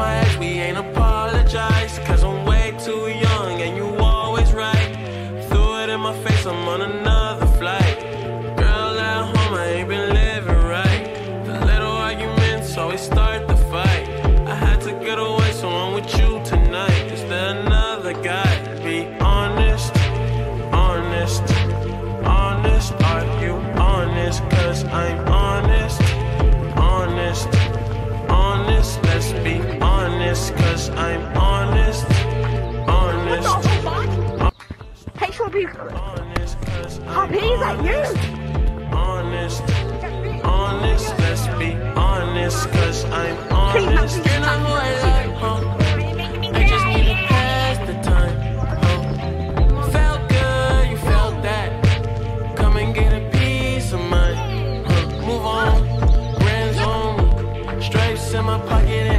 my ex, we ain't apologize. Cause I'm way too young and you always right. Threw it in my face, I'm on another flight. Girl at home, I ain't been living right. The little arguments always start Hey, Sharpie. honest, cause I'm is that you? honest, honest. Let's be honest, cause I'm honest. Happy. You're not who I like, huh? I just need to pass the time? Felt good, you felt that. Come and get a piece of mine? Move on, brands on me. Stripes in my pocket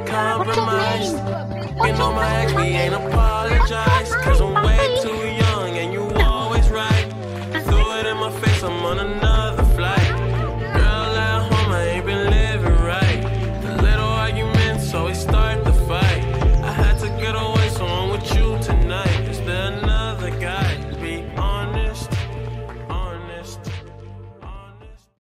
be compromised. You know my ex, we ain't apologize. Cause I'm way too young and you always right. Throw it in my face, I'm on a